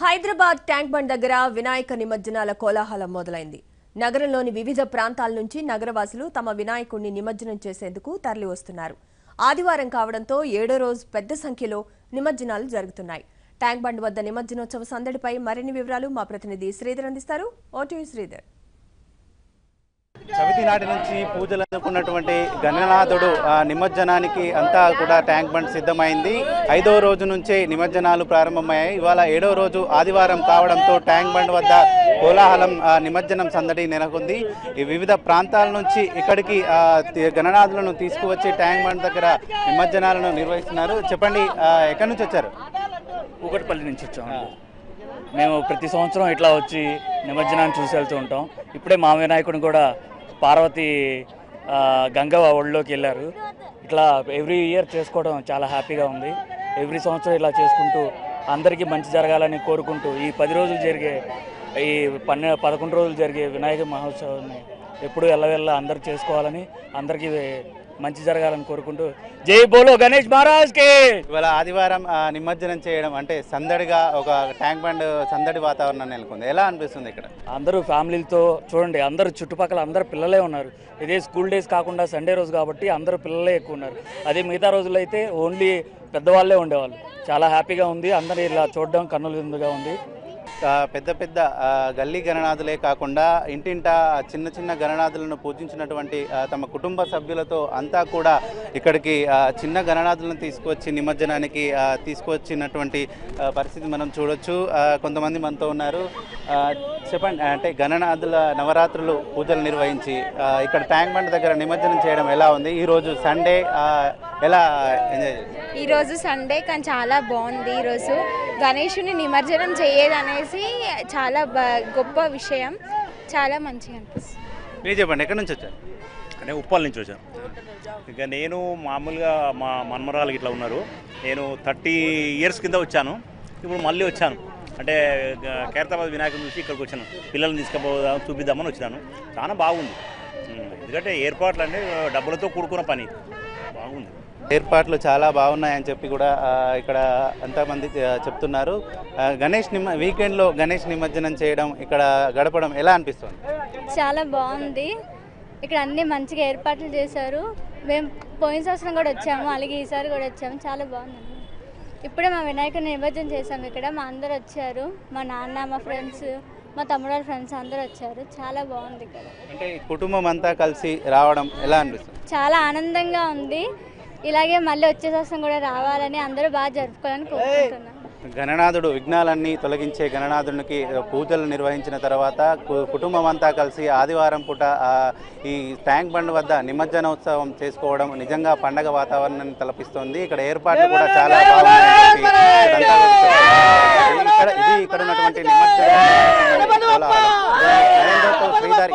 Hyderabad tank bund దగ్గర వినాయక నిమజ్జనాల కోలాహలం మొదలైంది. నగరంలోని వివిధ ప్రాంతాల నుంచి నగరవాసులు తమ వినాయకుడిని నిమజ్జనం చేసేందుకు తరలి వస్తున్నారు ఆదివారం కావడంతో ఏడో రోజు పెద్ద సంఖ్యలో నిమజ్జనాలు జరుగుతున్నాయి. ట్యాంక్ బండ్ వద్ద నిమజ్జనోత్సవ సందడిపై మరిన్ని వివరాలు మా ప్రతినిధి శ్రీధర్ అందిస్తారు. ఓటీవీ శ్రీధర్. చవితి నాటి నుంచి పూజలు అందుకున్నటువంటి గణనాథుడు నిమజ్జనానికి అంతా కూడా ట్యాంక్ బండ్ సిద్ధమైంది. ఐదో రోజు నుంచే నిమజ్జనాలు ప్రారంభమయ్యాయి. ఇవాళ ఏడో రోజు ఆదివారం కావడంతో ట్యాంక్ బండ్ వద్ద కోలాహలం నిమజ్జనం సందడి నెలకొంది. ఈ వివిధ ప్రాంతాల నుంచి ఇక్కడికి గణనాథులను తీసుకువచ్చి ట్యాంక్ బండ్ దగ్గర నిమజ్జనాలను నిర్వహిస్తున్నారు. చెప్పండి ఎక్కడి నుంచి వచ్చారు? కూకట్పల్లి నుంచి వచ్చాము మేము ప్రతి సంవత్సరం ఇట్లా వచ్చి నిమజ్జనాన్ని చూసి వెళ్తూ ఉంటాం. ఇప్పుడే మా వినాయకుడిని కూడా పార్వతి గంగవ ఒళ్ళోకి వెళ్ళారు. ఇట్లా ఎవ్రీ ఇయర్ చేసుకోవడం చాలా హ్యాపీగా ఉంది. ఎవ్రీ సంవత్సరం ఇలా చేసుకుంటూ అందరికీ మంచి జరగాలని కోరుకుంటూ ఈ పది రోజులు జరిగే ఈ పన్నె పదకొండు రోజులు జరిగే వినాయక మహోత్సవాన్ని ఎప్పుడూ ఎల్లవెల్ల అందరూ చేసుకోవాలని అందరికీ మంచి జరగాలని కోరుకుంటూ జై బోలో గణేష్ మహారాజ్కి. ఇవాళ ఆదివారం నిమజ్జనం చేయడం అంటే సందడిగా ఒక ట్యాంక్ బండ్ సందడి వాతావరణం నెలకొంది. ఎలా అనిపిస్తుంది ఇక్కడ? అందరూ ఫ్యామిలీలతో చూడండి అందరూ చుట్టుపక్కల అందరు పిల్లలే ఉన్నారు. ఇదే స్కూల్ డేస్ కాకుండా సండే రోజు కాబట్టి అందరూ పిల్లలే ఎక్కువ ఉన్నారు. అదే మిగతా రోజుల్లో అయితే ఓన్లీ పెద్దవాళ్ళే ఉండేవాళ్ళు. చాలా హ్యాపీగా ఉంది అందరూ ఇలా చూడడం కన్నుల విందుగా ఉంది. పెద్ద పెద్ద గల్లీ గణనాథులే కాకుండా ఇంటింట చిన్న చిన్న గణనాథులను పూజించినటువంటి తమ కుటుంబ సభ్యులతో అంతా కూడా ఇక్కడికి చిన్న గణనాథులను తీసుకొచ్చి నిమజ్జనానికి తీసుకొచ్చినటువంటి పరిస్థితి మనం చూడొచ్చు. కొంతమంది మనతో ఉన్నారు. చెప్పండి అంటే గణనాథుల నవరాత్రులు పూజలు నిర్వహించి ఇక్కడ ట్యాంక్ బండ్ దగ్గర నిమజ్జనం చేయడం ఎలా ఉంది? ఈరోజు సండే ఎలా ఎంజాయ్? ఈరోజు సండే కానీ చాలా బాగుంది ఈరోజు. గణేషుని నిమజ్జనం చేయదు అనేసి చాలా గొప్ప విషయం. చాలా మంచిగా అనిపిస్తుంది. మీరు చెప్పండి ఎక్కడి నుంచి వచ్చారు? అంటే ఉప్పల్ నుంచి వచ్చాను. ఇక నేను మామూలుగా మా మన్మరాలు ఇట్లా ఉన్నారు. నేను థర్టీ ఇయర్స్ కింద వచ్చాను. ఇప్పుడు మళ్ళీ వచ్చాను. అంటే ఖైరతాబాద్ వినాయకుని చూసి ఇక్కడికి వచ్చాను. పిల్లల్ని తీసుకుపోదాం చూపిద్దామని వచ్చినాను. చాలా బాగుంది. ఎందుకంటే ఏర్పాట్లు అంటే డబ్బులతో కూడుకున్న పని. బాగుంది. ఏర్పాట్లు చాలా బాగున్నాయని చెప్పి కూడా ఇక్కడ అంతమంది ఆ, చెప్తున్నారు. గణేష్ నిమ వీకెండ్లో గణేష్ నిమజ్జనం చేయడం ఇక్కడ గడపడం ఎలా అనిపిస్తుంది? చాలా బాగుంది. ఇక్కడ అన్ని మంచిగా ఏర్పాట్లు చేశారు. మేము పోయిన సంవత్సరం కూడా వచ్చాము అలాగే ఈసారి కూడా వచ్చాము. చాలా బాగుంది. ఇప్పుడే మా వినాయకుని నిమజ్జనం చేసాము ఇక్కడ. మా అందరు వచ్చారు. మా నాన్న మా ఫ్రెండ్స్ మా తమ్ముడు ఫ్రెండ్స్ అందరూ వచ్చారు. చాలా బాగుంది ఇక్కడ. అంటే కుటుంబం అంతా కలిసి రావడం ఎలా అనిపిస్తుంది? చాలా ఆనందంగా ఉంది. ఇలాగే మళ్ళీ వచ్చే సంవత్సరం కూడా రావాలని అందరూ బాగా జరుపుకోవాలని కోరుకుంటున్నాను గణనాథుడు విఘ్నాలన్నీ తొలగించే గణనాథునికి పూజలు నిర్వహించిన తర్వాత కుటుంబం అంతా కలిసి ఆదివారం పూట ఈ ట్యాంక్ బండ్ వద్ద నిమజ్జనోత్సవం చేసుకోవడం నిజంగా పండగ వాతావరణాన్ని తలపిస్తోంది ఇక్కడ ఏర్పాట్లు కూడా చాలా చెప్తున్నారు. ఇక్కడ ఇది ఇక్కడ ఉన్నటువంటి నిమజ్జన శ్రీధర్